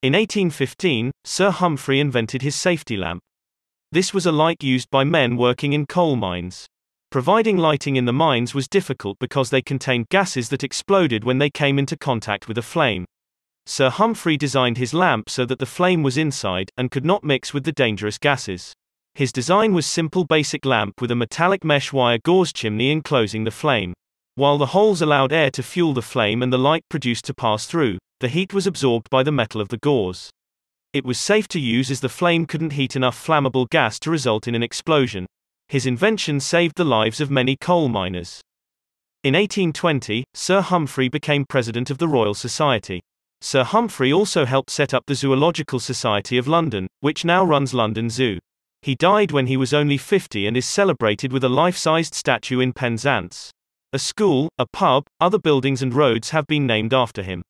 In 1815, Sir Humphry invented his safety lamp. This was a light used by men working in coal mines. Providing lighting in the mines was difficult because they contained gases that exploded when they came into contact with a flame. Sir Humphry designed his lamp so that the flame was inside and could not mix with the dangerous gases. His design was simple basic lamp with a metallic mesh wire gauze chimney enclosing the flame. While the holes allowed air to fuel the flame and the light produced to pass through, the heat was absorbed by the metal of the gauze. It was safe to use as the flame couldn't heat enough flammable gas to result in an explosion. His invention saved the lives of many coal miners. In 1820, Sir Humphry became president of the Royal Society. Sir Humphry also helped set up the Zoological Society of London, which now runs London Zoo. He died when he was only 50 and is celebrated with a life-sized statue in Penzance. A school, a pub, other buildings and roads have been named after him.